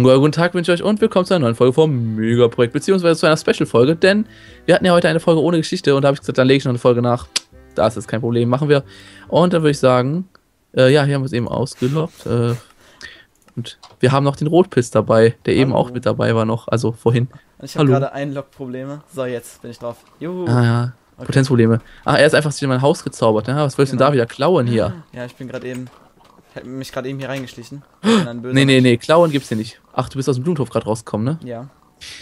Wunderbar, guten Tag wünsche ich euch und willkommen zu einer neuen Folge vom Mega-Projekt, beziehungsweise zu einer Special-Folge, denn wir hatten ja heute eine Folge ohne Geschichte und da habe ich gesagt, dann lege ich noch eine Folge nach. Da ist jetzt kein Problem, machen wir. Und dann würde ich sagen, äh, ja, hier haben wir es eben ausgelockt. Äh, und wir haben noch den Rotpilz dabei, der eben Hallo. auch mit dabei war noch, also vorhin. Ich habe gerade Einlog-Probleme. So, jetzt bin ich drauf. Juhu. Ah ja, Okay. Potenzprobleme. Ach, er ist einfach sich in mein Haus gezaubert. Ja, was willst du denn Genau. da wieder klauen hier? Ja, ich bin gerade eben. Ich hab mich gerade eben hier reingeschlichen. Nee, nee, nee, klauen gibt's hier nicht. Ach, du bist aus dem Blumentopf gerade rausgekommen, ne? Ja.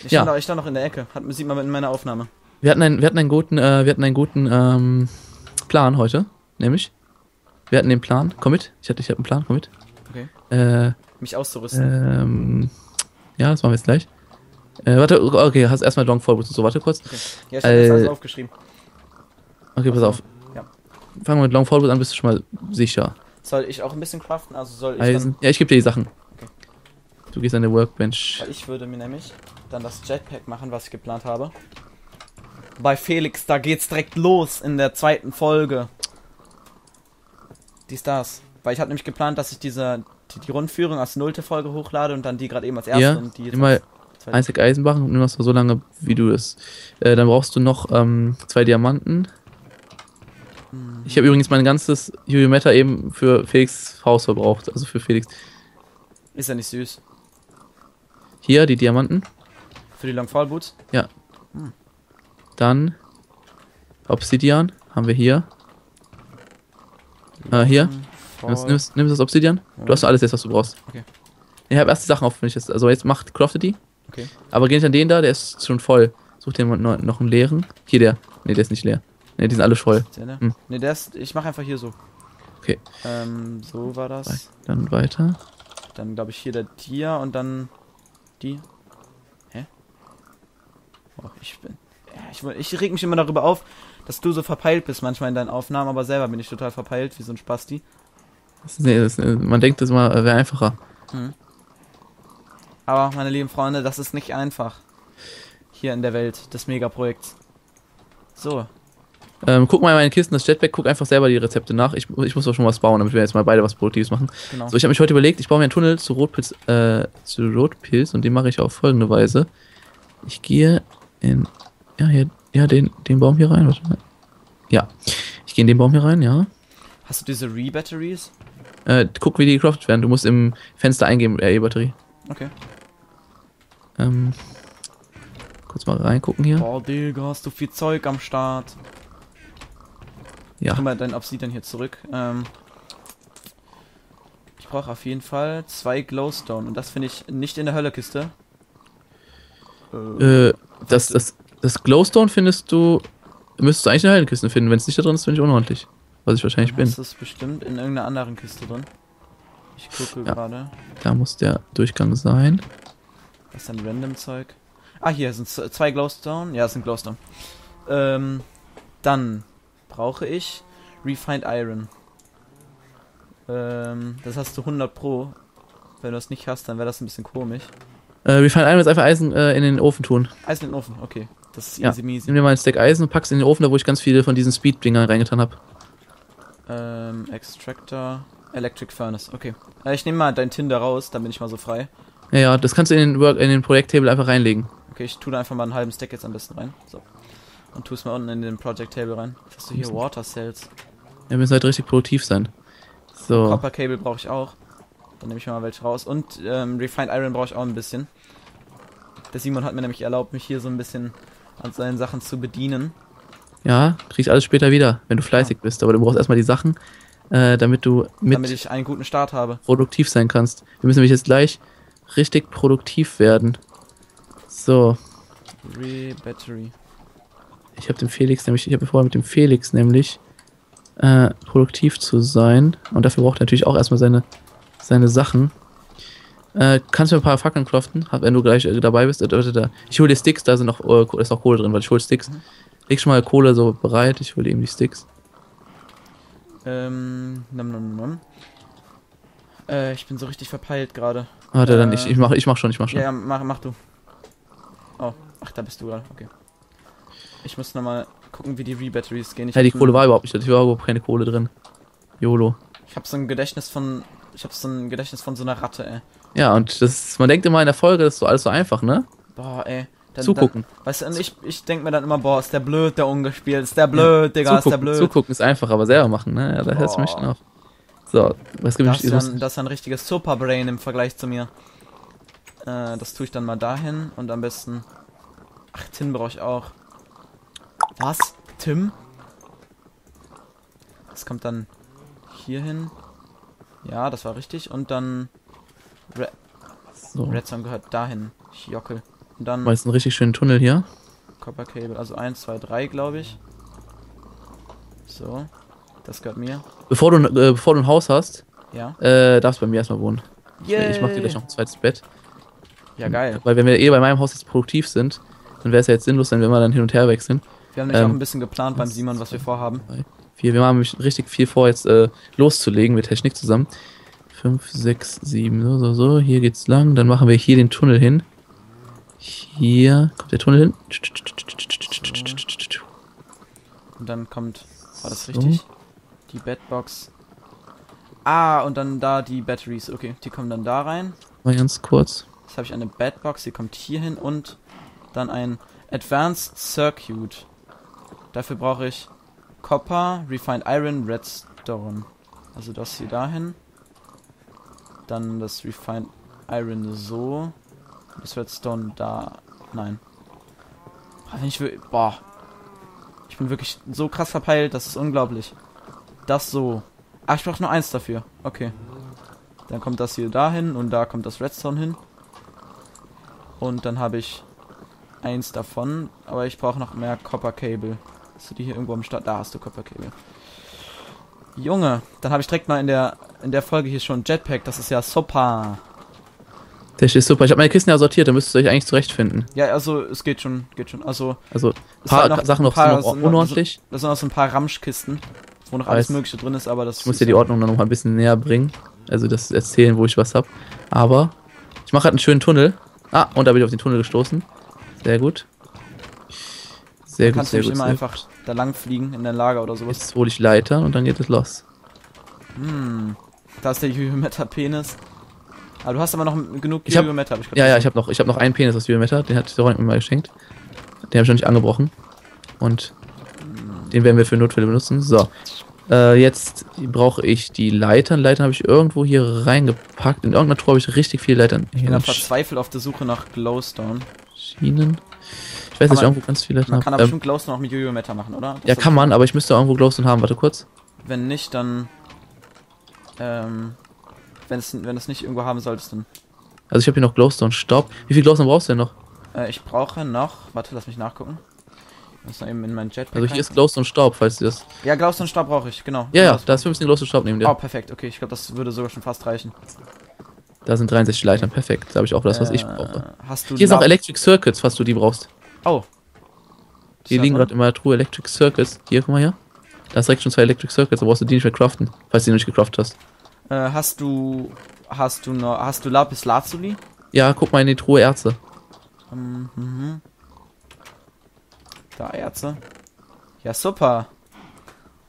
Ich, Ja. Stand, noch, ich stand noch in der Ecke. Hat, sieht man in meiner Aufnahme. Wir hatten einen, wir hatten einen guten, äh, wir hatten einen guten ähm, Plan heute, nämlich. Wir hatten den Plan, komm mit, ich hatte, ich habe einen Plan, komm mit. Okay. Äh, Mich auszurüsten. ähm, ja, das machen wir jetzt gleich. Äh, warte, okay, hast erstmal Long Forward und so, warte kurz. Okay. Ja, ich habe das äh, alles aufgeschrieben. Okay, pass auf. ja. Fangen wir mit Long Forward an, bist du schon mal sicher. Soll ich auch ein bisschen craften? Also soll ich Eisen. Ja, ich gebe dir die Sachen. Okay. Du gehst an die Workbench. ich würde mir nämlich dann das Jetpack machen, was ich geplant habe. Bei Felix, da geht's direkt los in der zweiten Folge. Dies, das. Weil ich habe nämlich geplant, dass ich diese die, die Rundführung als nullte Folge hochlade und dann die gerade eben als erste Ja, und die jetzt nimm mal als zweite. ein Stack Eisen machen und nimm das so lange, wie du es. Äh, dann brauchst du noch ähm, zwei Diamanten. Ich habe übrigens mein ganzes Julimeter eben für Felix Haus verbraucht. Also für Felix. Ist ja nicht süß. Hier die Diamanten. Für die Long Fall Boots. Dann Obsidian haben wir hier. Äh, hier. Hm, Nimmst, nimmst, nimmst das Obsidian? Du hast alles jetzt, was du brauchst. Okay. Ich habe erst die Sachen auf, wenn ich das. Also jetzt macht, craftet die. Okay. Aber geh nicht an den da, der ist schon voll. Such dir noch einen leeren. Hier der. Ne, der ist nicht leer. Ne, die sind alle voll. Ne? Hm. Ne, der ist. Ich mache einfach hier so. Okay. Ähm, so war das. Dann weiter. Dann glaube ich hier der Tier und dann die. Hä? Oh, ich bin. Ich, ich reg mich immer darüber auf, dass du so verpeilt bist manchmal in deinen Aufnahmen, aber selber bin ich total verpeilt, wie so ein Spasti. Das ist, nee, das, ist- man denkt, das mal wäre einfacher. Aber, meine lieben Freunde, das ist nicht einfach. Hier in der Welt des Megaprojekts. So. Ähm, guck mal in meine Kisten, das Jetpack, guck einfach selber die Rezepte nach. Ich, ich muss auch schon was bauen, damit wir jetzt mal beide was Produktives machen. Genau. So, ich habe mich heute überlegt, ich baue mir einen Tunnel zu Rotpilz, äh, zu Rotpilz und den mache ich auf folgende Weise. Ich gehe in, ja, hier, ja, den, den Baum hier rein. Ja, ich gehe in den Baum hier rein, ja. Hast du diese Re-Batteries? Äh, guck, wie die gecraftet werden. Du musst im Fenster eingeben, RE-Batterie. Okay. Ähm, kurz mal reingucken hier. Boah, Digga, hast du viel Zeug am Start. Ja, Tu mal dein Obsidian hier zurück. Ähm, ich brauche auf jeden Fall zwei Glowstone. Und das finde ich nicht in der Höllekiste. Äh, das, das, das Glowstone findest du, müsstest du eigentlich in der Heldenkiste finden. Wenn es nicht da drin ist, bin ich unordentlich. Was ich wahrscheinlich bin. Das ist bestimmt in irgendeiner anderen Kiste drin. Ich gucke Ja. gerade. Da muss der Durchgang sein. Was ist denn random Zeug? Ah, hier sind zwei Glowstone. Ja, das sind Glowstone. Ähm, dann brauche ich Refined Iron. Ähm, das hast du 100 pro. Wenn du das nicht hast, dann wäre das ein bisschen komisch. Äh, fallen ein, jetzt einfach Eisen äh, in den Ofen tun. Eisen in den Ofen, okay. Das ist Ja. easy measy. Nimm dir mal ein Stack Eisen und pack's in den Ofen, da wo ich ganz viele von diesen Speed-Dingern reingetan habe. Ähm, Extractor, Electric Furnace, okay. Äh, ich nehme mal dein Tinder raus, dann bin ich mal so frei. Ja, ja, das kannst du in den, Work, in den Projekttable einfach reinlegen. Okay, ich tue da einfach mal einen halben Stack jetzt am besten rein. So. Und tu es mal unten in den Project Table rein. Was hast du hier? Water Cells. Ja, wir müssen halt richtig produktiv sein. So. Copper Cable brauche ich auch. Dann nehme ich mal welche raus. Und ähm, Refined Iron brauche ich auch ein bisschen. Der Simon hat mir nämlich erlaubt, mich hier so ein bisschen an seinen Sachen zu bedienen. Ja, kriegst alles später wieder, wenn du fleißig bist. Aber du brauchst erstmal die Sachen, äh, damit du mit damit ich einen guten Start habe. produktiv sein kannst. Wir müssen nämlich jetzt gleich richtig produktiv werden. So, Re-Battery. Ich habe dem Felix nämlich, ich habe vor mit dem Felix nämlich äh, produktiv zu sein. Und dafür braucht er natürlich auch erstmal seine, seine Sachen. Äh, kannst du mir ein paar Fackeln hab- wenn du gleich äh, dabei bist? Äh, äh, da. Ich hole dir Sticks, da sind noch, äh, ist noch Kohle drin, weil ich hole Sticks. Leg schon mal Kohle so bereit, ich hole eben die Sticks. Ähm, nam, nam, nam. Äh, ich bin so richtig verpeilt gerade. Warte, dann Äh, ich, ich mach, ich mach schon, ich mach schon. Ja, ja, mach, mach du. Oh, ach, da bist du gerade. Okay. Ich muss nochmal gucken, wie die Re-Batteries gehen. Ich Ja, die hab Kohle war überhaupt nicht, da war überhaupt keine Kohle drin. YOLO. Ich habe so ein Gedächtnis von. Ich habe so ein Gedächtnis von so einer Ratte, ey. Ja, und das, man denkt immer in der Folge, das ist so alles so einfach, ne? Boah, ey. Dann, Zugucken. Dann, weißt du, ich, ich denke mir dann immer, boah, ist der blöd, der ungespielt, ist der blöd, Digga, ist der zugucken, blöd. zugucken ist einfach, aber selber machen, ne? Ja, da hältst du mich auf. So, was gibt Das ist, das ist ein richtiges Superbrain im Vergleich zu mir. Äh, das tue ich dann mal dahin und am besten. Ach, Tim brauche ich auch. Was? Tim? Das kommt dann hier hin. Ja, das war richtig. Und dann. Re So, Redstone gehört dahin. Jockel. Und dann mal jetzt einen richtig schönen Tunnel hier. Copper Cable. Also 1, 2, 3, glaube ich. So. Das gehört mir. Bevor du, äh, bevor du ein Haus hast, Ja. äh, darfst du bei mir erstmal wohnen. Yay. Ich mach dir gleich noch ein zweites Bett. Ja, geil. Weil wenn wir eh bei meinem Haus jetzt produktiv sind, dann wäre es ja jetzt sinnlos, wenn wir immer dann hin und her wechseln. Wir haben nämlich Ähm, auch ein bisschen geplant beim Simon, was wir vorhaben. Vier, wir haben richtig viel vor, jetzt äh, loszulegen mit Technik zusammen. 5, 6, 7, so, so, so. Hier geht's lang. Dann machen wir hier den Tunnel hin. Hier kommt der Tunnel hin. Und dann kommt. War das So. richtig? Die Bedbox. Ah, und dann da die Batteries. Okay, die kommen dann da rein. Mal ganz kurz. Jetzt habe ich eine Bedbox, die kommt hier hin und dann ein Advanced Circuit. Dafür brauche ich Copper, Refined Iron, Redstone. Also das hier dahin. Dann das Refined Iron so. Das Redstone da. Nein. Wenn ich will. Boah. Ich bin wirklich so krass verpeilt, das ist unglaublich. Das so. Ach, ich brauche nur eins dafür. Okay. Dann kommt das hier dahin und da kommt das Redstone hin. Und dann habe ich eins davon, aber ich brauche noch mehr Copper Cable. Hast du die hier irgendwo am Start? Da hast du Cable. Junge, dann habe ich direkt mal in der in der Folge hier schon Jetpack, das ist ja super. Der ist super. Ich habe meine Kisten ja sortiert, da müsst ihr euch eigentlich zurechtfinden. Ja, also es geht schon, geht schon. Also Also, paar war noch- Sachen noch, paar sind noch unordentlich. das sind auch so ein paar Ramschkisten, wo noch alles Weiß. mögliche drin ist, aber das Ich muss dir die Ordnung dann noch mal ein bisschen näher bringen. Also das erzählen, wo ich was hab. Aber ich mache halt einen schönen Tunnel. Ah, und da bin ich auf den Tunnel gestoßen. Sehr gut. Sehr Du gut, kannst sehr nämlich gut. immer einfach da lang fliegen in dein Lager oder sowas. Jetzt hole ich Leitern und dann geht es los. Hm. Da ist der Geometer Penis. Aber du hast aber noch genug Ich hab- hab ich Ja, ja, ich habe noch, ich hab noch einen Penis aus Biometer, den hat der Ron mir mal geschenkt. Den habe ich noch nicht angebrochen. Und den werden wir für Notfälle benutzen. So. Äh, jetzt brauche ich die Leitern. Leitern habe ich irgendwo hier reingepackt. In irgendeiner Truhe habe ich richtig viele Leitern. Ich bin verzweifelt auf der Suche nach Glowstone. Schienen. Ich weiß, ich man- irgendwo ganz viele Man kann aber. Ähm, bestimmt Glowstone auch mit Geometer machen, oder? Das ja, kann ich- man, aber ich müsste irgendwo Glowstone haben. Warte kurz. Wenn nicht, dann. Ähm. Wenn es, wenn es nicht irgendwo haben solltest, dann. Also ich habe hier noch Glowstone Staub. Wie viel Glowstone brauchst du denn noch? Äh, ich brauche noch. Warte, lass mich nachgucken. Ich muss eben in meinen Jetpack. Also hier ist Glowstone Staub, falls du das. Ja, Glowstone Stab brauche ich, genau. Ja, ja, da ist 15 Glowstone Staub neben dir. Oh, perfekt, okay, ich glaube, das würde sogar schon fast reichen. Da sind 63 Leitern, perfekt. Da habe ich auch das, was ich Äh, brauche. Hast du Hier ist noch Lab- Electric Circuits, falls du die brauchst. Oh. Die Ist liegen gerade in meiner Truhe Electric Circuits. Hier, guck mal hier. Da ist direkt schon zwei Electric Circuits, da brauchst du die nicht mehr craften, falls du die noch nicht gecraftet hast. Äh, hast du. Hast du noch. Hast du Lapis Lazuli? Ja, guck mal in die Truhe Erze. Mhm. Da Erze. Ja, super.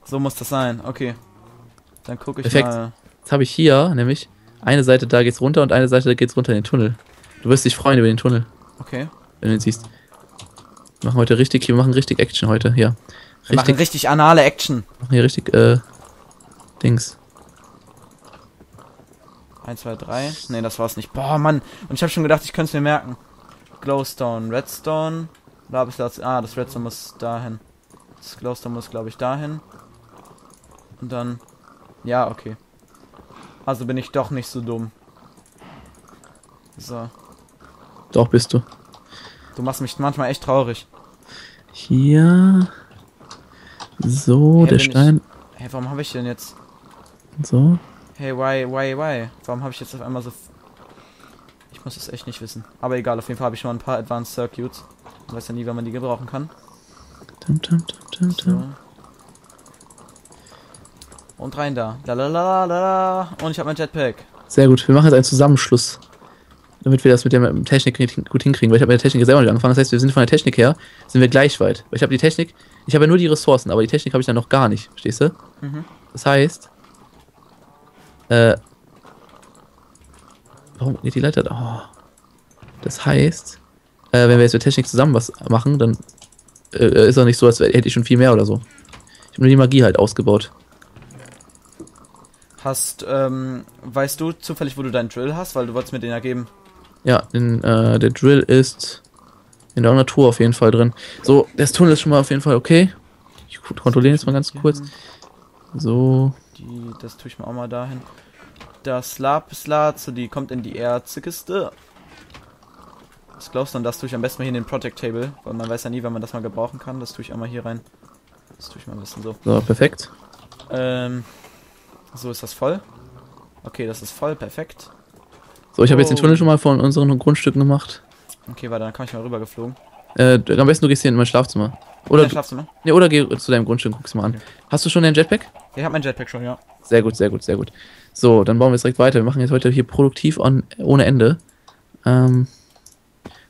So muss das sein. Okay. Dann gucke ich Perfekt. mal. Jetzt habe ich hier nämlich eine Seite, da geht's runter und eine Seite, da geht's runter in den Tunnel. Du wirst dich freuen über den Tunnel, Okay. wenn du ihn siehst. Wir machen heute richtig, wir machen richtig Action heute, hier. Wir machen Richtig, richtig anale Action. machen hier richtig, äh, Dings. 1, 2, 3. Ne, das war's nicht. Boah, Mann. Und ich habe schon gedacht, ich könnte es mir merken. Glowstone, Redstone. Lapis Lazuli. Ah, das Redstone muss dahin. Das Glowstone muss, glaube ich, dahin. Und dann. Ja, okay. Also bin ich doch nicht so dumm. So. Doch, bist du. Du machst mich manchmal echt traurig. Hier. So, Hä, der wenn ich- Stein. Hey, warum habe ich denn jetzt. So. Hey, why, why, why? Warum habe ich jetzt auf einmal so. Ich muss es echt nicht wissen. Aber egal, auf jeden Fall habe ich schon mal ein paar Advanced Circuits. Man weiß ja nie, wann man die gebrauchen kann. Tum, tum, tum, So. Und rein da. Lalalala. Und ich habe mein Jetpack. Sehr gut, wir machen jetzt einen Zusammenschluss. Damit wir das mit der Technik gut hinkriegen, weil ich habe mit der Technik selber nicht angefangen. Das heißt, wir sind von der Technik her, sind wir gleich weit. Weil ich habe die Technik, ich habe ja nur die Ressourcen, aber die Technik habe ich dann noch gar nicht, verstehst du? Mhm. Das heißt, äh, warum geht die Leiter da? Oh. Das heißt, äh, wenn wir jetzt mit Technik zusammen was machen, dann äh, ist auch nicht so, als hätte ich schon viel mehr oder so. Ich habe nur die Magie halt ausgebaut. Hast, ähm, weißt du zufällig, wo du deinen Drill hast? Weil du wolltest mir den ja geben. Ja, den, äh, der Drill ist in der Natur auf jeden Fall drin. So, das Tunnel ist schon mal auf jeden Fall okay. Ich kontrolliere jetzt mal ganz kurz. So. Die, das tue ich mir auch mal dahin. Das Lapislaz, die kommt in die Erzkiste. Was glaubst du dann? Das tue ich am besten mal hier in den Project Table, weil man weiß ja nie, wann man das mal gebrauchen kann. Das tue ich auch mal hier rein. Das tue ich mal ein bisschen so. So, perfekt. Ähm, so ist das voll. Okay, das ist voll, perfekt. So, ich habe jetzt den Oh. Tunnel schon mal von unseren Grundstücken gemacht. Okay, warte, dann kann ich mal rüber geflogen. Äh, am besten du gehst hier in mein Schlafzimmer. Oder in Schlafzimmer? nee, oder geh zu deinem Grundstück und guck's mal an. Okay. Hast du schon dein Jetpack? Ich habe mein Jetpack schon, ja. Sehr gut, sehr gut, sehr gut. So, dann bauen wir jetzt direkt weiter. Wir machen jetzt heute hier produktiv on, ohne Ende. Ähm,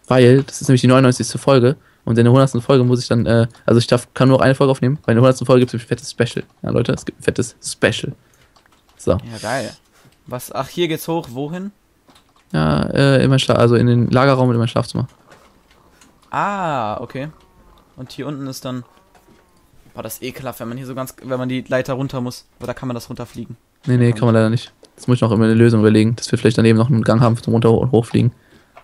weil, das ist nämlich die 99. Folge. Und in der 100. Folge muss ich dann, äh, also ich darf, kann nur eine Folge aufnehmen. Bei der 100. Folge gibt es ein fettes Special. Ja, Leute, es gibt ein fettes Special. So. Ja, geil. Was? Ach, hier geht's hoch. Wohin? Ja, äh, in mein also in den Lagerraum und in mein Schlafzimmer. Ah, okay. Und hier unten ist dann. War das ekelhaft, wenn man hier so ganz. Wenn man die Leiter runter muss. Aber da kann man das runterfliegen. Nee, nee, kann man leider nicht. Jetzt muss ich noch immer eine Lösung überlegen, dass wir vielleicht daneben noch einen Gang haben zum Runter- und Hochfliegen.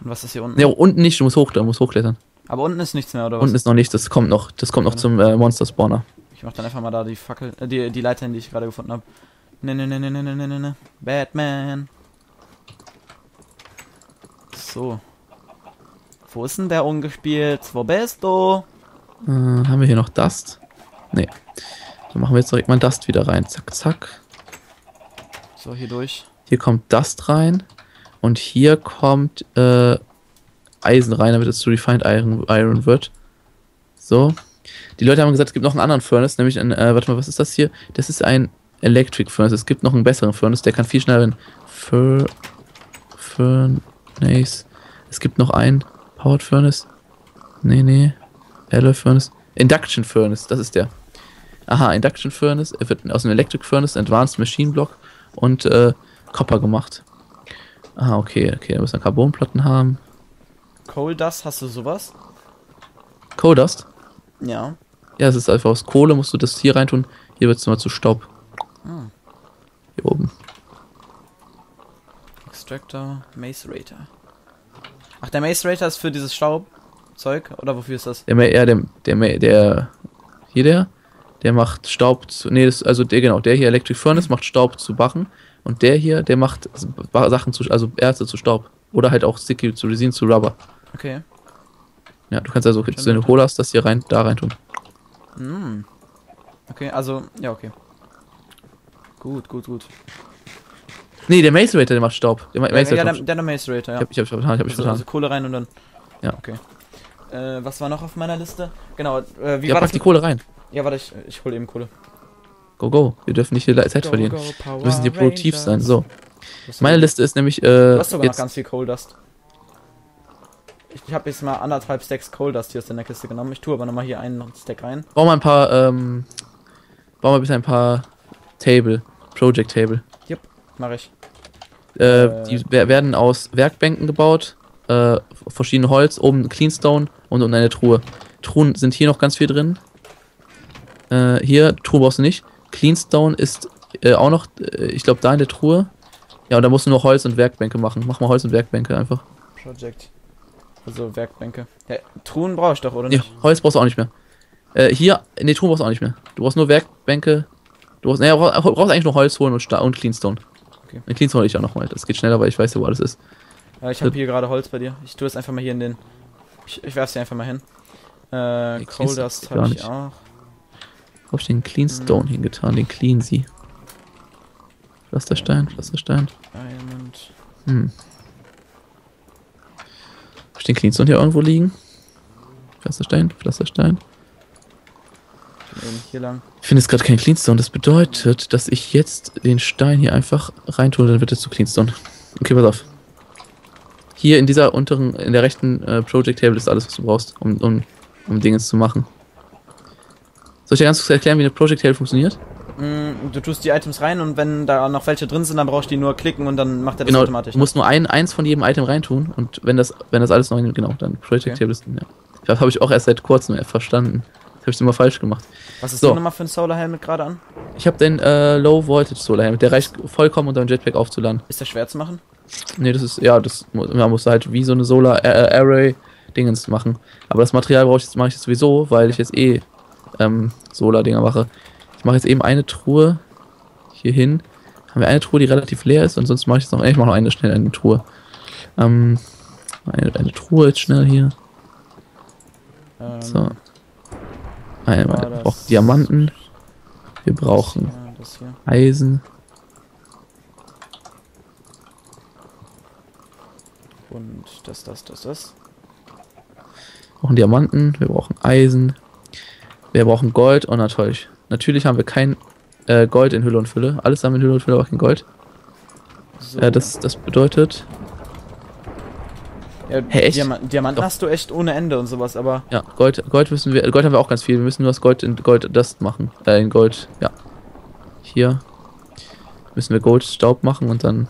Und was ist hier unten? Ne, unten nicht, du musst, hoch, du musst hochklettern. Aber unten ist nichts mehr, oder was? Unten ist noch nichts, das kommt noch. Das kommt noch zum äh, Monster-Spawner. Ich mach dann einfach mal da die Fackel, äh, die, die Leitern, die ich gerade gefunden habe. Ne, ne, ne, ne, ne, ne, ne, ne. Batman. So. Wo ist denn der ungespielt? Wo bist du? Äh, haben wir hier noch Dust? Nee. Dann machen wir jetzt direkt mal Dust wieder rein. Zack, zack. So, hier durch. Hier kommt Dust rein. Und hier kommt äh, Eisen rein, damit es zu Refined Iron, Iron wird. So. Die Leute haben gesagt, es gibt noch einen anderen Furnace, nämlich ein, äh, warte mal, was ist das hier? Das ist ein Electric Furnace. Es gibt noch einen besseren Furnace, der kann viel schneller in Fur Furnace. Es gibt noch einen Powered Furnace. Nee, nee. Alloy Furnace. Induction Furnace, das ist der. Aha, Induction Furnace. Er wird aus einem Electric Furnace, Advanced Machine Block und äh, Copper gemacht. Ah, okay, okay. Da müssen wir Carbonplatten haben. Coal Dust, hast du sowas? Coal Dust. Ja. Ja, es ist einfach aus Kohle, musst du das hier reintun. Hier wird es immer zu Staub. Hm. Hier oben. Extractor, Macerator. Ach, der Macerator ist für dieses Staubzeug? Oder wofür ist das? Der, ja, der, der, der, hier der, der macht Staub zu, nee, das, also der, genau, der hier Electric Furnace macht Staub zu Bachen und der hier, der macht Sachen zu, also Erze zu Staub. Oder halt auch Sticky zu Resin zu Rubber. Okay. Ja, du kannst also, jetzt, wenn du hast, das hier rein, da rein tun. Hm. Okay, also, ja, okay. Gut, gut, gut. Nee, der Macerator, der macht Staub. Der Ma- Ja, ja, Macerator der, macht der Macerator, ja. Ich hab, ich hab, ich hab, ich Also, vertan. also Kohle rein und dann. Ja. Okay. Äh, was war noch auf meiner Liste? Genau, äh, wie Ja, war pack das? die Kohle rein. ja, warte, ich, ich hole eben Kohle. Go, go. Wir dürfen nicht viel Zeit Go, verlieren. go, Wir müssen hier produktiv sein. Rangers. So, Du hast meine Liste ist nämlich, äh, Du hast sogar noch jetzt, ganz viel Coal Dust. Ich, ich habe jetzt mal anderthalb Stacks Coal Dust hier aus der Kiste genommen. Ich tue aber nochmal hier einen Stack rein. bau mal ein paar, ähm, bau mal bitte ein paar Table, Project Table. Mach ich. Äh, Äh. die wer- werden aus Werkbänken gebaut, äh, verschiedene Holz, oben Cleanstone und unten eine Truhe. Truhen sind hier noch ganz viel drin. Äh, hier, Truhe brauchst du nicht. Cleanstone ist äh, auch noch, äh, ich glaube, da in der Truhe. Ja, und da musst du noch Holz und Werkbänke machen. Mach mal Holz und Werkbänke einfach. Project. Also Werkbänke. Ja, Truhen brauche ich doch, oder nicht? Holz brauchst du auch nicht mehr. Äh, hier, nee, Truhen brauchst du auch nicht mehr. Du brauchst nur Werkbänke. Du brauchst, du brauchst, brauchst eigentlich nur Holz holen und, Sta- und Cleanstone. Okay. Cleanstone hol ich auch noch mal. Das geht schneller, weil ich weiß ja, wo alles ist. Ja, ich habe hier gerade Holz bei dir. Ich tue es einfach mal hier in den. Ich, ich werf's hier einfach mal hin. Äh, Nee, Coal Dust habe ich auch. Hab ich den Cleanstone hingetan? Den Cleansy. Pflasterstein, Pflasterstein. Diamond. Hm. Hab ich den Cleanstone hier irgendwo liegen? Pflasterstein, Pflasterstein. Eben hier lang. Ich finde jetzt gerade keinen Cleanstone. Das bedeutet, dass ich jetzt den Stein hier einfach reintue, dann wird es zu Cleanstone. Okay, pass auf. Hier in dieser unteren, in der rechten äh, Project Table ist alles, was du brauchst, um, um, um Dinge zu machen. Soll ich dir ganz kurz erklären, wie eine Project Table funktioniert? Mm, Du tust die Items rein und wenn da noch welche drin sind, dann brauchst du die nur klicken und dann macht er das Genau, automatisch. du musst nur ein, eins von jedem Item reintun und wenn das, wenn das alles noch in, genau, dann Project-Listen, ja. Das habe ich auch erst seit kurzem verstanden. Habe ich immer falsch gemacht. Was ist so. so. nochmal für ein Solar Helmet gerade an? Ich habe den äh, Low Voltage Solar Helmet, der reicht vollkommen, um dein Jetpack aufzuladen. Ist der schwer zu machen? Nee, das ist, ja, das man muss halt wie so eine Solar äh, Array Dingens machen. Aber das Material brauche ich jetzt, mache ich jetzt sowieso, weil ich jetzt eh ähm, Solar Dinger mache. Ich mache jetzt eben eine Truhe hier hin. Haben wir eine Truhe, die relativ leer ist und sonst mache ich jetzt noch, ich mache noch eine schnell eine Truhe. Ähm, eine, eine Truhe jetzt schnell hier. Ähm, So. Eine, war wir brauchen Diamanten. Wir brauchen. Eisen. Und das, das, das, das. Wir brauchen Diamanten, wir brauchen Eisen, wir brauchen Gold und natürlich, natürlich haben wir kein äh, Gold in Hülle und Fülle. Alles haben wir in Hülle und Fülle, aber kein Gold. So. Äh, das, das bedeutet, ja, Hä, echt? Diamanten, Diamanten Doch. hast du echt ohne Ende und sowas, aber ja, Gold, Gold müssen wir, Gold haben wir auch ganz viel. Wir müssen nur das Gold in Gold Dust machen. Äh, in Gold, ja. Hier müssen wir Goldstaub machen und dann.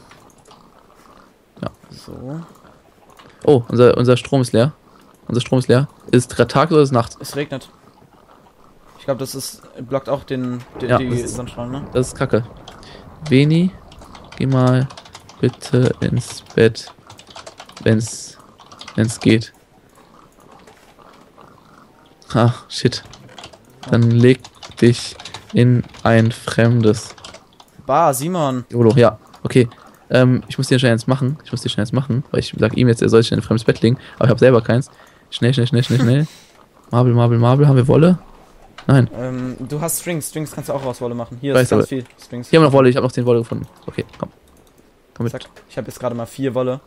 so. Oh, unser, unser Strom ist leer. Unser Strom ist leer. Ist es Tag oder ist es Nacht? Es regnet. Ich glaube, das ist blockt auch den, den Ja, die Sonnenstrahlen, ne? Das ist kacke. Veni, geh mal bitte ins Bett, wenn's, wenn's geht. Ah, shit. Dann leg dich in ein fremdes. Bah, Simon. YOLO, ja, okay. Ähm, ich muss dir schnell eins machen. Ich muss dir schnell eins machen, weil ich sag ihm jetzt, er soll sich in ein fremdes Bett legen, aber ich habe selber keins. Schnell, schnell, schnell, schnell, schnell. Marble, Marble, Marble. Haben wir Wolle? Nein. Ähm, du hast Strings. Strings kannst du auch aus Wolle machen. Hier Weiß ist ganz aber- viel Strings. Hier haben wir noch Wolle. Ich habe noch 10 Wolle gefunden. Okay, komm. Komm mit. Zack. Ich habe jetzt gerade mal vier Wolle.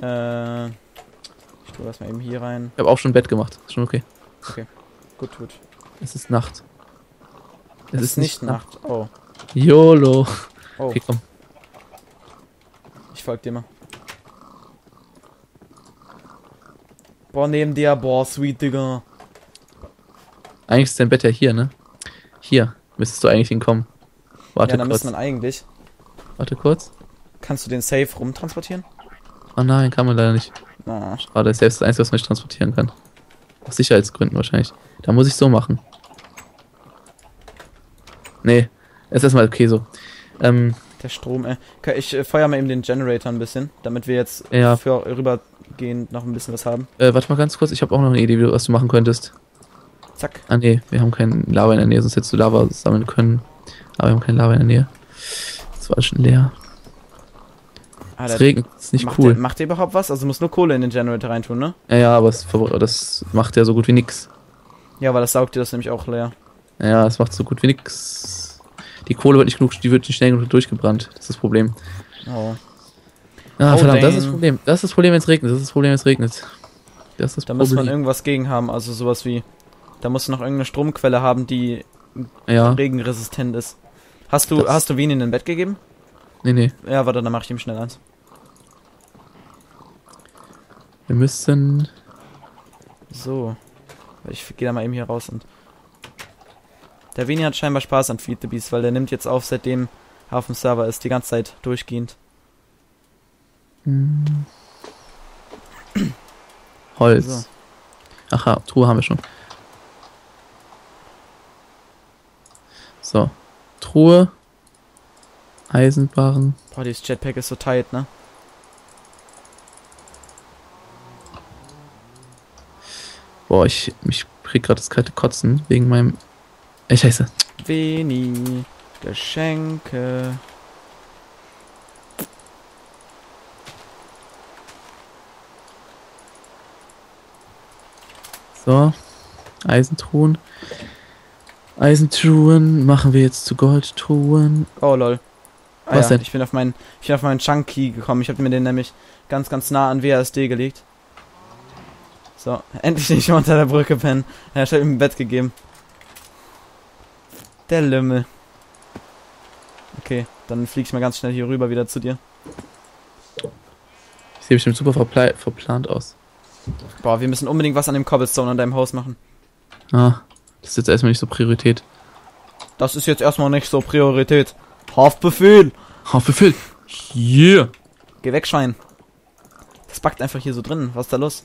Äh, tue das mal eben hier rein. Ich habe auch schon ein Bett gemacht. Ist schon okay. Gut, gut. Es ist Nacht. Es ist nicht Nacht. Oh. YOLO. Oh, Okay, komm. ich folge dir mal. Boah, neben dir, boah, sweet Digga. Eigentlich ist dein Bett ja hier, ne? Hier müsstest du eigentlich hinkommen. Warte ja, dann kurz. müsste man eigentlich. Warte kurz. Kannst du den Safe rumtransportieren? Oh nein, kann man leider nicht. Ah, Schade, ist selbst das Einzige, was man nicht transportieren kann. Aus Sicherheitsgründen wahrscheinlich. Da muss ich so machen. Nee, ist erstmal okay so. Ähm, der Strom, ey. Okay, ich äh, feuer mal eben den Generator ein bisschen, damit wir jetzt Ja. für rübergehend noch ein bisschen was haben. äh, warte mal ganz kurz, ich habe auch noch eine Idee, du, was du machen könntest. Zack. Ah nee, wir haben kein Lava in der Nähe, sonst hättest du Lava sammeln können. Aber wir haben kein Lava in der Nähe. Das war schon leer. Ah, Es regnet, ist nicht macht cool. Der, macht der überhaupt was? Also muss nur Kohle in den Generator reintun, ne? Ja, ja, aber es, das macht ja so gut wie nix. Ja, weil das saugt dir das nämlich auch leer. Ja, es macht so gut wie nix. Die Kohle wird nicht genug, die wird nicht schnell genug durchgebrannt. Das ist das Problem. Oh. Ah, Oh, verdammt, das ist das dang. Problem. Das ist das Problem, wenn es regnet. Das ist das Problem, wenn es regnet. Das ist das Da muss man Problem. irgendwas gegen haben, also sowas wie. Da musst du noch irgendeine Stromquelle haben, die Ja, regenresistent ist. Hast du, Das- hast du Wien in ein Bett gegeben? nee, nee. Ja, warte, dann mach ich ihm schnell eins. Wir müssen. So. Ich gehe da mal eben hier raus und. Der Vini hat scheinbar Spaß an Feed the Beast, weil der nimmt jetzt auf, seitdem er auf dem Server ist, die ganze Zeit durchgehend. Hm. Holz. So. Ach ja, Truhe haben wir schon. So. Truhe. Eisenbarren. Boah, dieses Jetpack ist so tight, ne? Boah, ich, ich krieg gerade das kalte Kotzen wegen meinem. Ey, scheiße. Veni, Geschenke. So. Eisentruhen. Eisentruhen machen wir jetzt zu Goldtruhen. Oh lol. Ah, Was ja, denn? Ich bin auf meinen, ich bin auf meinen Chunky gekommen. Ich habe mir den nämlich ganz, ganz nah an WASD gelegt. So, endlich nicht mehr unter der Brücke pennen. Ja, ich hab ihm ein Bett gegeben. Der Lümmel. Okay, dann flieg ich mal ganz schnell hier rüber wieder zu dir. Ich sehe bestimmt super verpla- verplant aus. Boah, wir müssen unbedingt was an dem Cobblestone an deinem Haus machen. Ah, das ist jetzt erstmal nicht so Priorität. das ist jetzt erstmal nicht so Priorität. Haftbefehl. Haftbefehl. Hier. Geh weg, Schwein. Das backt einfach hier so drin. Was ist da los?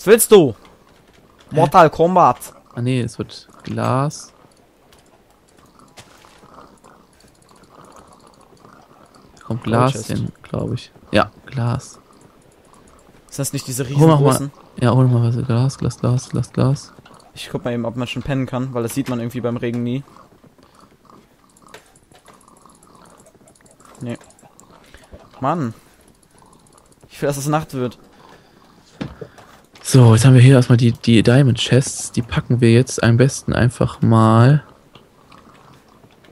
Was willst du? Mortal Kombat. Ah nee, es wird Glas. Da kommt Glas Chest. hin, glaube ich. Ja, Glas. Ist das nicht diese Hol mal, riesengroßen? Ja, hol mal was. Glas, Glas, Glas, Glas, Glas. Ich guck mal eben, ob man schon pennen kann, weil das sieht man irgendwie beim Regen nie. Nee. Mann. Ich will, dass es Nacht wird. So, jetzt haben wir hier erstmal die, die Diamond Chests. Die packen wir jetzt am besten einfach mal.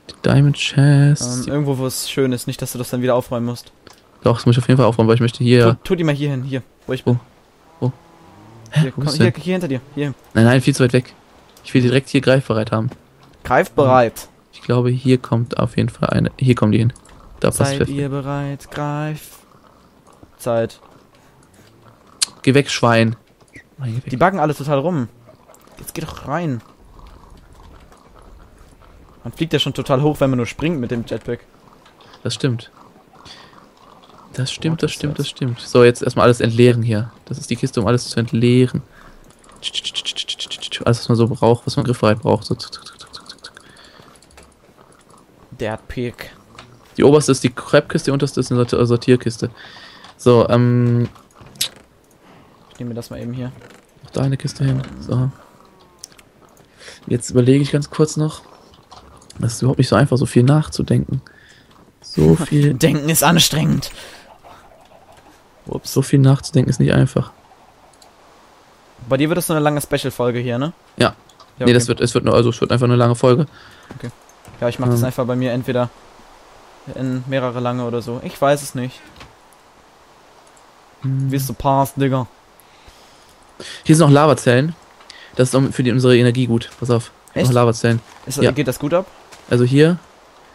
Die Diamond Chests. Ähm, irgendwo, wo es schön ist. Nicht, dass du das dann wieder aufräumen musst. Doch, das muss ich auf jeden Fall aufräumen, weil ich möchte hier. Tu, tu die mal hier hin, hier, wo ich bin. Hä, Hier, wo komm, hier, hier hinter dir. Hier. Nein, nein, viel zu weit weg. Ich will direkt hier greifbereit haben. Greifbereit. Ich glaube, hier kommt auf jeden Fall eine. Hier kommen die hin. Da passt Seid ihr bereit? Greif. Zeit. Geh weg, Schwein. Die backen alle total rum. Jetzt geh doch rein. Man fliegt ja schon total hoch, wenn man nur springt mit dem Jetpack. Das stimmt. Das stimmt, das stimmt, das stimmt. So, jetzt erstmal alles entleeren hier. Das ist die Kiste, um alles zu entleeren. Alles, was man so braucht, was man griffbereit braucht. So. Der hat Pick. Die oberste ist die Crab-Kiste, die unterste ist eine Sorti- Sortierkiste. So, ähm, nehme mir das mal eben hier. noch da eine Kiste hin. So. Jetzt überlege ich ganz kurz noch. Das ist überhaupt nicht so einfach, so viel nachzudenken. So viel, Denken ist anstrengend. Ups. so viel nachzudenken ist nicht einfach. Bei dir wird das so eine lange Special-Folge hier, ne? Ja. ja Nee, das wird, es wird nur, also es wird einfach eine lange Folge. Ja, ich mache das Ähm. einfach bei mir entweder in mehrere lange oder so. Ich weiß es nicht. Wie es so passt, Digga. Hier sind noch Lavazellen. Das ist für die, unsere Energie gut. Pass auf. Echt? Noch Lavazellen. Ist, Ja. Geht das gut ab? Also hier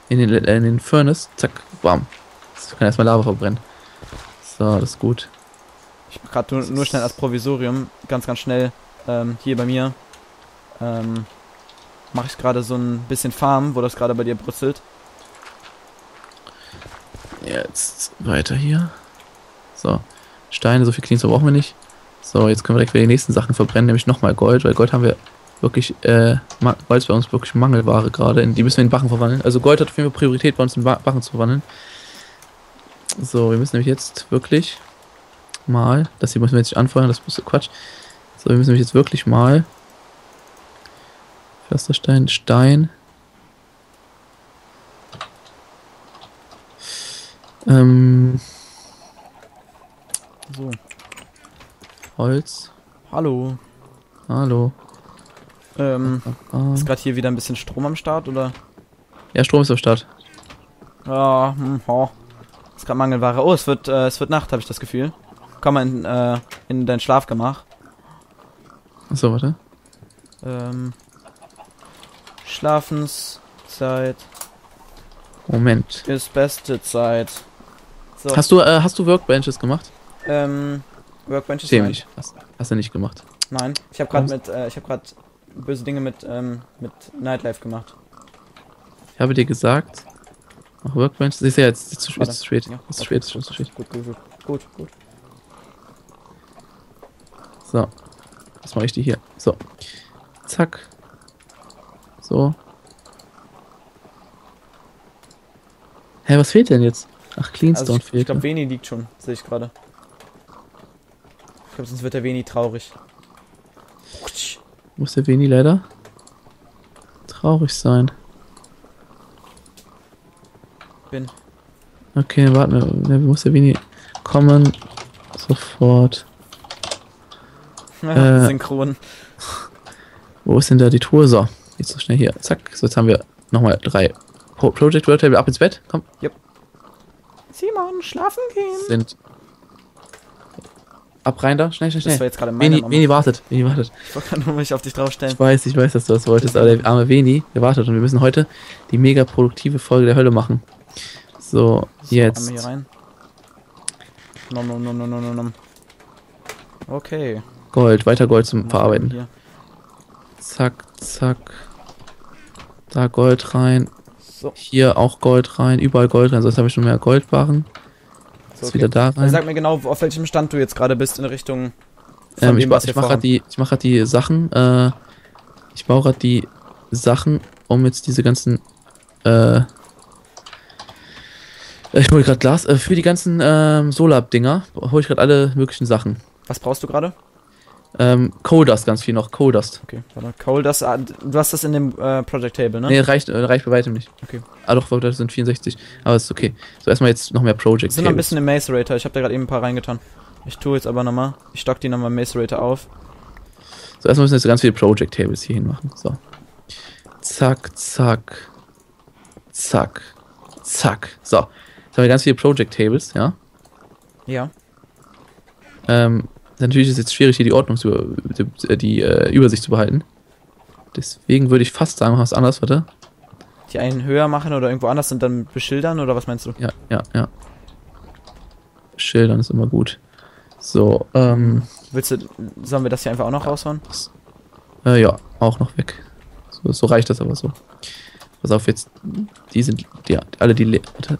in den, äh, in den Furnace, zack, bam. Das kann erstmal Lava verbrennen. So, das ist gut. Ich mach gerade nur, nur schnell als Provisorium, ganz, ganz schnell, ähm, hier bei mir, ähm, mache ich gerade so ein bisschen Farm, wo das gerade bei dir brutzelt. Jetzt weiter hier. So. Steine, so viel Cleans brauchen wir nicht. So, jetzt können wir direkt wieder die nächsten Sachen verbrennen, nämlich nochmal Gold, weil Gold haben wir wirklich, äh, Gold ist bei uns wirklich Mangelware gerade. Die müssen wir in Bachen verwandeln. Also Gold hat auf jeden Fall Priorität bei uns in Ba- Bachen zu verwandeln. So, wir müssen nämlich jetzt wirklich mal, das hier müssen wir jetzt nicht anfeuern, das ist Quatsch. So, wir müssen nämlich jetzt wirklich mal Pflasterstein, Stein. Ähm, So. Holz. Hallo. Hallo. Ähm, Ah. ist gerade hier wieder ein bisschen Strom am Start, oder? Ja, Strom ist am Start. Ja, hm, oh. Ist gerade Mangelware. Oh, es wird, äh, es wird Nacht, habe ich das Gefühl. Komm mal in, äh, in dein Schlafgemach. Achso, warte. Ähm, Schlafenszeit Moment. ist beste Zeit. So, Hast du, äh, hast du Workbenches gemacht? ähm, Workbench ist nicht. Hast, hast du nicht gemacht. Nein, ich habe gerade mit, äh, ich habe gerade böse Dinge mit, ähm, mit Nightlife gemacht. Ich habe dir gesagt, mach Workbenches. Ist ja jetzt, jetzt zu spät. Ist zu spät. Ja, Ist zu spät, ist schon zu spät. Gut, gut, gut, gut. So. Was mache ich dir hier? So. Zack. So. Hä, was fehlt denn jetzt? Ach, Cleanstone Also ich, ich fehlt. glaube, ne? Veni liegt schon, sehe ich gerade. Ich glaube, sonst wird der Veni traurig. Muss der Veni leider traurig sein. Bin. Okay, warten wir. Wer muss der Vini kommen? Sofort. Äh. Synchron. Wo ist denn da die Tour? So, jetzt so schnell hier. Zack. So, jetzt haben wir nochmal drei Pro Project World Table ab ins Bett. Komm, Simon, schlafen gehen. sind. Ab rein da. Schnell, schnell, Das war schnell. jetzt gerade meine Veni, Mama. Veni wartet. Veni wartet. Ich wollte gerade nur mich auf dich draufstellen. Ich weiß, ich weiß, dass du das wolltest, aber der arme Veni, der wartet und wir müssen heute die mega produktive Folge der Hölle machen. So, So, jetzt. Hier rein. Nom, nom, nom, nom, nom, nom. Okay. Gold, weiter Gold zum Verarbeiten. Hier. Zack, zack. Da Gold rein. So, Hier auch Gold rein. Überall Gold rein. Sonst habe ich schon mehr Goldbarren. Ist wieder da Dann rein. Sag mir genau, auf welchem Stand du jetzt gerade bist in Richtung Ähm, ich ich mache die, ich mache grad die Sachen. Äh, ich baue gerade die Sachen, um jetzt diese ganzen. Äh, ich hole gerade Glas. Äh, für die ganzen ähm, Solar-Dinger hole ich gerade alle möglichen Sachen. Was brauchst du gerade? Ähm, Coal Dust ganz viel noch. Coal Dust. Okay, warte. Coal, das, ah, du hast das in dem äh, Project Table, ne? Nee, reicht, äh, reicht bei weitem nicht. Okay. Ah doch, das sind 64. Aber ist okay. So, erstmal jetzt noch mehr Project. sind noch ein Tables. bisschen im Macerator. Ich habe da gerade eben ein paar reingetan. Ich tue jetzt aber nochmal. Ich stock die nochmal im Macerator auf. So, erstmal müssen wir jetzt ganz viele Project Tables hier hin machen. So. Zack, zack. Zack. Zack. So. Jetzt haben wir ganz viele Project Tables, ja. Ja. Ähm, natürlich ist es jetzt schwierig, hier die Ordnung zu, die, die äh, Übersicht zu behalten. Deswegen würde ich fast sagen, was anderes, warte. Die einen höher machen oder irgendwo anders und dann beschildern oder was meinst du? Ja, ja, ja. Schildern ist immer gut. So, ähm, Willst du, sollen wir das hier einfach auch noch raushauen? äh, ja, auch noch weg. So, so reicht das aber so. Pass auf, jetzt, die sind, die, alle die, le warte,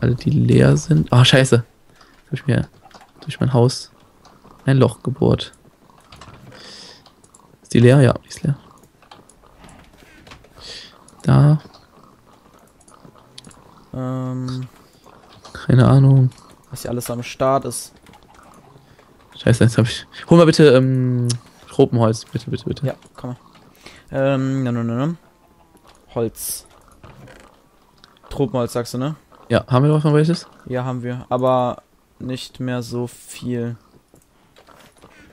alle die leer sind. Ah, scheiße. Hab ich mir durch mein Haus ein Loch gebohrt. Ist die leer? Ja, die ist leer. Da, Ähm, keine Ahnung. was hier alles am Start ist. Scheiße, jetzt hab ich. Hol mal bitte, ähm, Tropenholz, bitte, bitte, bitte. Ja, komm mal. Ähm, ne, ne, ne. Holz. Tropenholz, sagst du, ne? Ja, haben wir noch welches? Ja, haben wir. Aber nicht mehr so viel.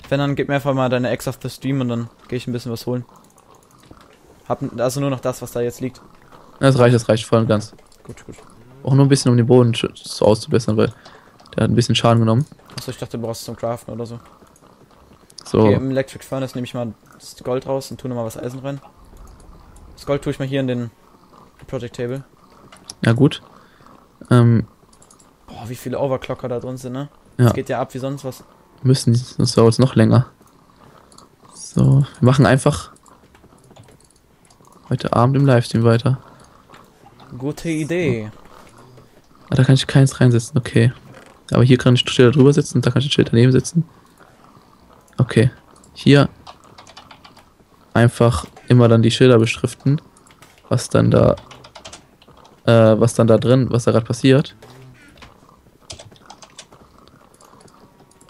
Wenn, dann gib mir einfach mal deine Ex auf the Stream und dann gehe ich ein bisschen was holen. Hab also nur noch das, was da jetzt liegt. Das reicht, das reicht voll und ganz. Gut, gut. Auch nur ein bisschen, um den Boden so auszubessern, weil der hat ein bisschen Schaden genommen. Achso, ich dachte, du brauchst es zum Craften oder so. So, Okay, im Electric Furnace nehme ich mal das Gold raus und tue nochmal was Eisen rein. Das Gold tue ich mal hier in den Project Table. ja gut. Ähm, Boah, wie viele Overclocker da drin sind, ne? Ja. Das geht ja ab wie sonst was. Müssen sonst dauert es noch länger. So, wir machen einfach heute Abend im Livestream weiter. Gute Idee. Ah, da kann ich keins reinsetzen, okay. Aber hier kann ich Schilder drüber setzen, da kann ich ein Schild daneben setzen. Okay. Hier einfach immer dann die Schilder beschriften, was dann da, äh, was dann da drin, was da gerade passiert.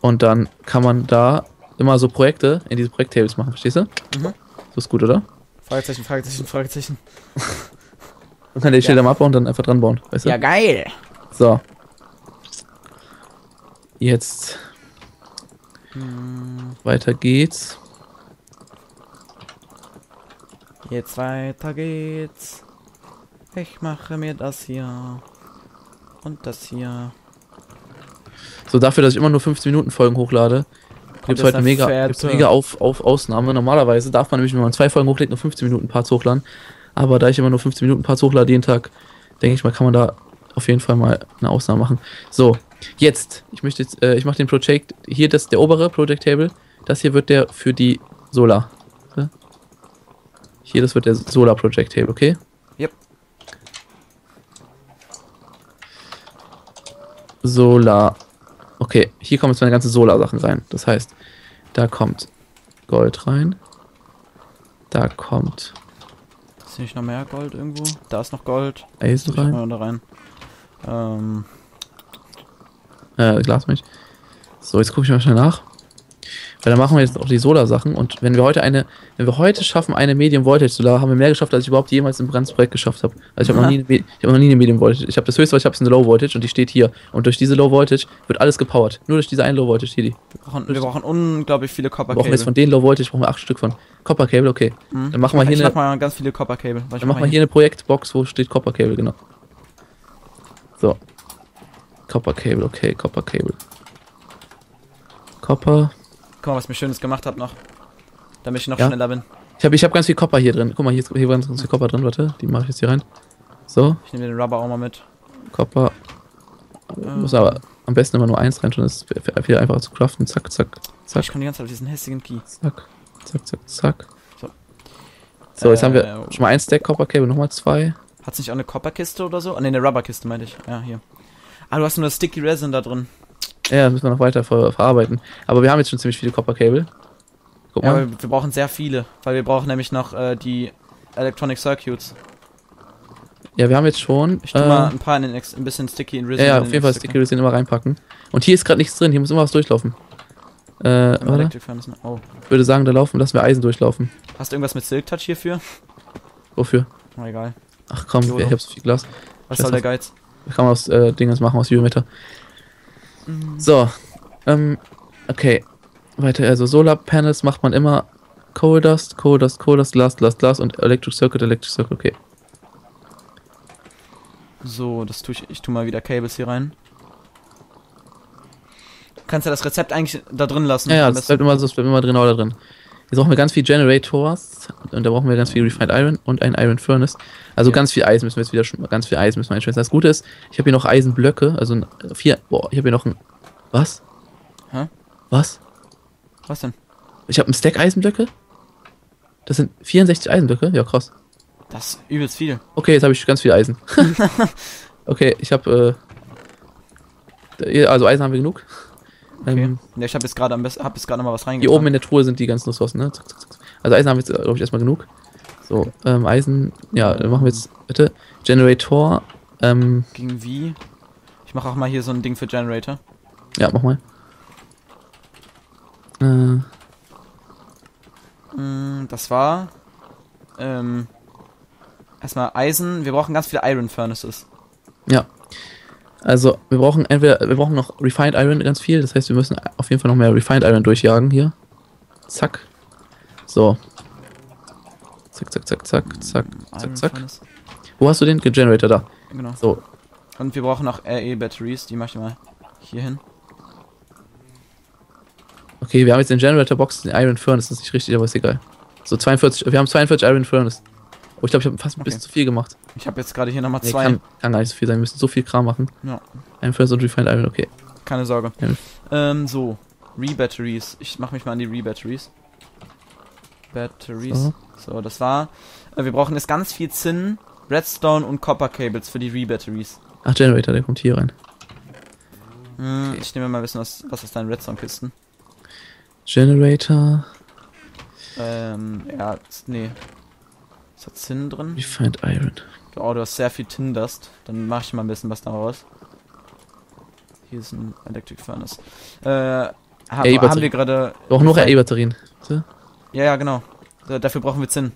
Und dann kann man da immer so Projekte in diese Projekttables machen, verstehst du? Mhm. So ist gut, oder? Fragezeichen, Fragezeichen, Fragezeichen. Man kann die Ja. Schilder mal abbauen und dann einfach dran bauen, weißt du? geil. So. Jetzt Hm, weiter geht's. jetzt weiter geht's. Ich mache mir das hier. Und das hier. So dafür, dass ich immer nur 15 Minuten Folgen hochlade, gibt es heute eine mega, gibt's mega auf, auf Ausnahme. Normalerweise darf man nämlich, wenn man zwei Folgen hochlädt, nur 15 Minuten Parts hochladen. Aber da ich immer nur 15 Minuten Parts hochlade jeden Tag, denke ich mal, kann man da auf jeden Fall mal eine Ausnahme machen. So, jetzt, ich möchte jetzt, äh, ich mache den Project, hier das der obere Project Table, das hier wird der für die Solar. Ja? Hier, das wird der Solar Project Table, okay? Yep. Solar. Okay, hier kommen jetzt meine ganzen Solar-Sachen rein. Das heißt, da kommt Gold rein. Da kommt Ist hier nicht noch mehr Gold irgendwo? Da ist noch Gold. Eisen rein. mal da rein. Ähm, Äh, Glasmilch. So, jetzt gucke ich mal schnell nach. Weil dann machen wir jetzt auch die Solar-Sachen. Und wenn wir heute eine, wenn wir heute schaffen, eine Medium Voltage Solar, haben wir mehr geschafft, als ich überhaupt jemals im ganzen Projekt geschafft habe. Also ich habe noch, nie eine ich hab noch nie eine Medium Voltage. Ich habe das höchste, was ich habe, ist eine Low Voltage und die steht hier. Und durch diese Low Voltage wird alles gepowert. Nur durch diese eine Low Voltage hier. Die. wir, brauchen, wir brauchen unglaublich viele Copper Wir brauchen jetzt Cable. von den Low Voltage brauchen wir acht Stück von. Copper Cable, okay. Mhm. Dann machen wir hier eine- ich mach mal ganz viele Copper Cable. Dann mach machen wir hier eine Projektbox, wo steht Copper Cable, genau. So. Copper Cable, okay, Copper Cable. Copper. Guck mal, was ich mir Schönes gemacht habe noch. Damit ich noch Ja. schneller bin. Ich habe ich hab ganz viel Copper hier drin. Guck mal, hier ist hier ganz, ganz viel Copper drin, warte. Die mache ich jetzt hier rein. So, Ich nehme den Rubber auch mal mit. Copper. Muss aber am besten immer nur eins rein das ist viel- einfacher zu craften. Zack, zack, Ich zack, kann die ganze Zeit auf diesen hässigen Key. zack, zack, zack, zack. So, jetzt haben wir Äh, schon mal ein Stack Copper Cable, nochmal zwei. Hat's nicht auch eine Copperkiste oder so? Ah, ne, eine Rubberkiste meinte ich. Ja, hier. Ah, du hast nur das Sticky Resin da drin. Ja, das müssen wir noch weiter ver verarbeiten. Aber wir haben jetzt schon ziemlich viele Copper Cable. Guck Ja, mal. aber wir brauchen sehr viele, weil wir brauchen nämlich noch äh, die Electronic Circuits. Ja, wir haben jetzt schon. Ich tu äh, mal ein paar in den Ex ein bisschen Sticky in ja, Resin. ja, in auf den jeden Fall. Sticky Resin immer reinpacken. Und hier ist gerade nichts drin, hier muss immer was durchlaufen. Äh, Furnace. Oh. ich würde sagen, da laufen, lassen wir Eisen durchlaufen. Hast du irgendwas mit Silk Touch hierfür? Wofür? Oh, egal. Ach komm, Jolo. ich hab so viel Glas. Was soll der. Geiz? Kann man aus äh, Dingens machen, aus Biometer. So, ähm, okay. Weiter, also Solar Panels macht man immer Coal Dust, Coal Dust, Coal Dust, Glas, Glas, Glas und Electric Circuit, Electric Circuit, okay. So, das tue ich. Ich tu mal wieder Cables hier rein. Du kannst ja das Rezept eigentlich da drin lassen. Ja, ja, das bleibt immer so, das bleibt immer genau da drin. Jetzt brauchen wir ganz viel Generators und da brauchen wir ganz viel Refined Iron und ein Iron Furnace. Also Ja. ganz viel Eisen müssen wir jetzt wieder schon, ganz viel Eisen müssen wir einschmelzen. Das Gute ist, ich habe hier noch Eisenblöcke, also ein- vier, boah, ich habe hier noch ein, was? Hä? Was? Was denn? Ich habe einen Stack Eisenblöcke? Das sind 64 Eisenblöcke? Ja, krass. Das ist übelst viel. Okay, jetzt habe ich ganz viel Eisen. okay, ich habe, äh, also Eisen haben wir genug. Okay. Ähm, ja, ich habe jetzt gerade am besten, hab jetzt gerade noch mal was Hier reingetan. oben in der Truhe sind die ganzen Ressourcen, ne? Zack, zack, zack. Also Eisen haben wir jetzt, glaube ich, erstmal genug. So, ähm, Eisen, ja, dann machen wir jetzt, bitte, Generator, ähm, Gegen wie? Ich mache auch mal hier so ein Ding für Generator. ja, mach mal. Äh, Mm, das war ähm, erstmal Eisen. Wir brauchen ganz viele Iron Furnaces. ja. Also, wir brauchen entweder, wir brauchen noch Refined Iron ganz viel, das heißt, wir müssen auf jeden Fall noch mehr Refined Iron durchjagen hier. Zack. So. Zack, zack, zack, zack, zack, zack, zack. Wo hast du den? Generator da. Genau. So, Und wir brauchen noch RE Batteries. Die mache ich mal hier hin. Okay, wir haben jetzt den Generator Box, den Iron Furnace, das ist nicht richtig, aber ist egal. So 42, wir haben 42 Iron Furnace. Oh, ich glaube, ich habe fast ein bisschen Okay. zu viel gemacht. Ich habe jetzt gerade hier nochmal Nee, zwei. kann, kann gar nicht so viel sein, wir müssen so viel Kram machen. Ja. Iron Furnace und Refined Iron, okay. Keine Sorge. Ja. Ähm, so. Re-Batteries. Ich mache mich mal an die Re-Batteries. Batteries. So. So, das war. Äh, wir brauchen jetzt ganz viel Zinn, Redstone und Copper Cables für die Re-Batteries. Ach, Generator, der kommt hier rein. Hm, Okay. Ich nehme mal wissen, was, was ist dein Redstone-Kisten? Generator, Ähm, ja, nee. Ist da Zinn drin? Refined Iron. Oh, du hast sehr viel Tin Dust. Dann mach ich mal ein bisschen was daraus. Hier ist ein Electric Furnace. Äh, haben, haben wir gerade. Wir brauchen nur RE-Batterien. So. Ja, ja, genau. Da, dafür brauchen wir Zinn.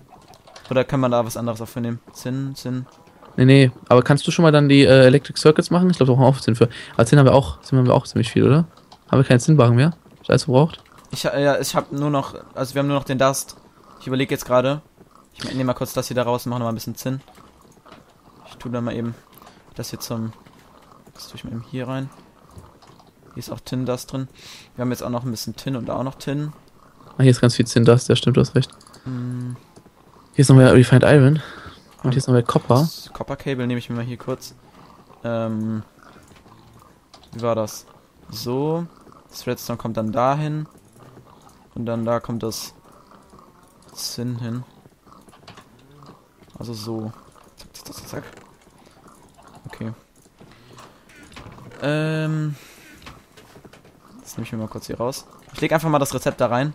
Oder kann man da was anderes auch für nehmen? Zinn, Zinn. Nee, nee, aber kannst du schon mal dann die äh, Electric Circuits machen? Ich glaube, wir brauchen auch Zinn für. Aber Zinn haben wir auch, Zinn haben wir auch ziemlich viel, oder? Haben wir keinen Zinnbarren mehr? Ist alles verbraucht? Ich, ja, ich habe nur noch. Also, wir haben nur noch den Dust. Ich überlege jetzt gerade. Ich nehme mal kurz das hier da raus und mache noch mal ein bisschen Zinn. Ich tue dann mal eben das hier zum. Das tue ich mal eben hier rein. Hier ist auch Tin Dust drin. Wir haben jetzt auch noch ein bisschen Tin und da auch noch Tin. Ah, hier ist ganz viel Zinn, das, ja stimmt, du hast recht. Hm, Hier ist noch mehr Refined Iron. Und hier ist noch mehr Copper. Das Copper Cable nehme ich mir mal hier kurz. Ähm, wie war das? So. Das Redstone kommt dann dahin. Und dann da kommt das Zinn hin. Also so. Zack, zack, zack, zack. Okay. Ähm. Das nehme ich mir mal kurz hier raus. Ich lege einfach mal das Rezept da rein.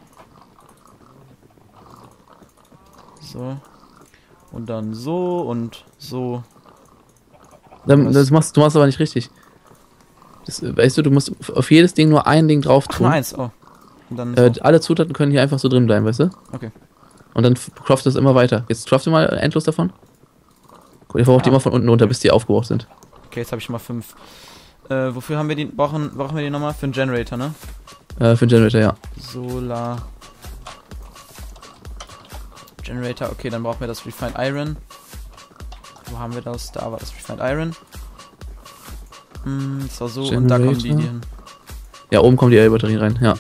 So. Und dann so und so. Was? das machst, du machst aber nicht richtig. Das, äh, weißt du, du musst auf- jedes Ding nur ein Ding drauf Ach, tun. eins, oh. Und dann Äh, so. alle Zutaten können hier einfach so drin bleiben, weißt du? Okay. Und dann f- craft es immer weiter. Jetzt craft mal endlos davon. Ihr verbraucht die Ah. immer von unten runter, bis die aufgebraucht sind. Okay, jetzt habe ich schon mal fünf. Äh, wofür haben wir die? Brauchen, brauchen wir die nochmal? Für einen Generator, ne? Äh, für den Generator, ja. Solar. Generator, okay, dann brauchen wir das Refined Iron. Wo haben wir das? Da war das Refined Iron. Hm, das war so, und da kommen die, die Generator. hin. Ja, oben kommen die L-Batterien rein, ja.